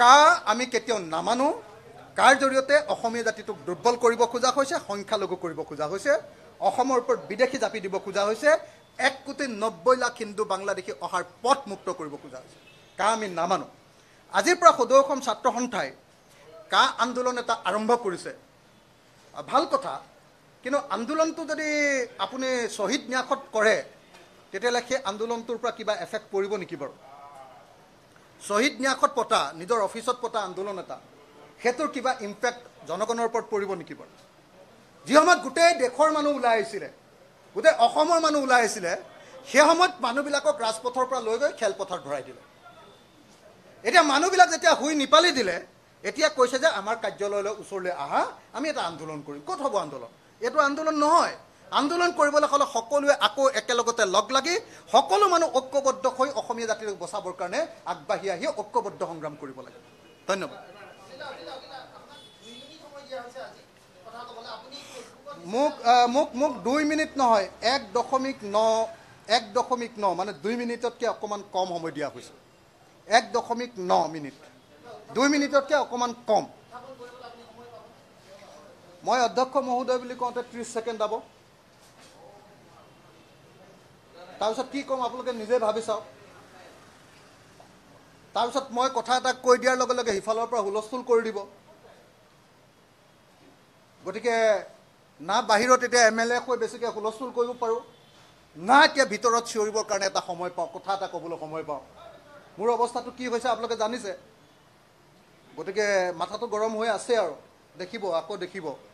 কা আমি কেতিয়াও নামানো? কাৰ জৰিয়তে অসমীয়া জাতিটোক দুৰ্বল কৰিব খোজা হৈছে সংখ্যালঘু কৰিব খোজা হৈছে অসমৰ ওপৰত বিদেশী জাপি দিব খোজা হৈছে এক কোটি নব্বৈ লাখ হিন্দু বাংলাদেশী অহাৰ পথ মুক্ত কৰিব খোজা হৈছে। কা আমি নামানো? আজিৰ পৰা সদৌ অসম ছাত্ৰ সন্থাই কা আন্দোলন এটা আৰম্ভ কৰিছে? ভাল কথা কিন্তু আন্দোলনটো যদি আপুনি শ্বহীদ ন্যাসত কৰে তেতিয়াহ'লে সেই আন্দোলনটোৰ পৰা কিবা এফেক্ট পৰিব নেকি বাৰু? শ্বহীদ ন্যাসত পতা নিজৰ অফিচত পতা আন্দোলন এটা সেইটোৰ কিবা ইম্পেক্ট জনগণৰ ওপৰত পৰিব নেকি বাৰু? যি সময়ত গোটেই দেশৰ মানুহ ওলাই আহিছিলে গোটেই অসমৰ মানুহ ওলাই আহিছিলে সেই সময়ত মানুহবিলাকক ৰাজপথৰ পৰা লৈ গৈ খেলপথাৰত ভৰাই দিলে। এতিয়া মানুহবিলাক যেতিয়া শুই নিপালি দিলে এতিয়া কৈছে যে আমাৰ কাৰ্যালয়লৈ ওচৰলৈ আহা আমি এটা আন্দোলন কৰিম। ক'ত হ'ব আন্দোলন? এইটো আন্দোলন নহয়। আন্দোলন কৰিবলৈ হ'লে সকলোৱে আকৌ একেলগতে লগ লাগি সকলো মানুহ ঐক্যবদ্ধ হৈ অসমীয়া জাতিটোক বচাবৰ কাৰণে আগবাঢ়ি আহি ঐক্যবদ্ধ সংগ্ৰাম কৰিব লাগে। ধন্যবাদ। মোক মোক মোক দুই মিনিট নহয় এক দশমিক ন এক দশমিক ন মানে দুই মিনিটতকৈ অকণমান কম সময় দিয়া হৈছে। এক দশমিক ন মিনিট। দুই মিনিটতকৈ অকণমান কম। মই অধ্যক্ষ মহোদয় বুলি কওঁতে ত্ৰিছ ছেকেণ্ড যাব তাৰপিছত কি ক'ম আপোনালোকে নিজে ভাবি চাওক। তাৰপিছত মই কথা এটা কৈ দিয়াৰ লগে লগে সিফালৰ পৰা হুলস্থুল কৰি দিব। গতিকে না বাহিৰত এতিয়া এম এল এ হৈ বেছিকৈ হুলস্থুল কৰিব পাৰোঁ না এতিয়া ভিতৰত চিঞৰিবৰ কাৰণে এটা সময় পাওঁ কথা এটা ক'বলৈ সময় পাওঁ। মোৰ অৱস্থাটো কি হৈছে আপোনালোকে জানিছে? গতিকে মাথাটো গৰম হৈ আছে আৰু। দেখিব আকৌ দেখিব।